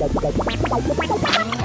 you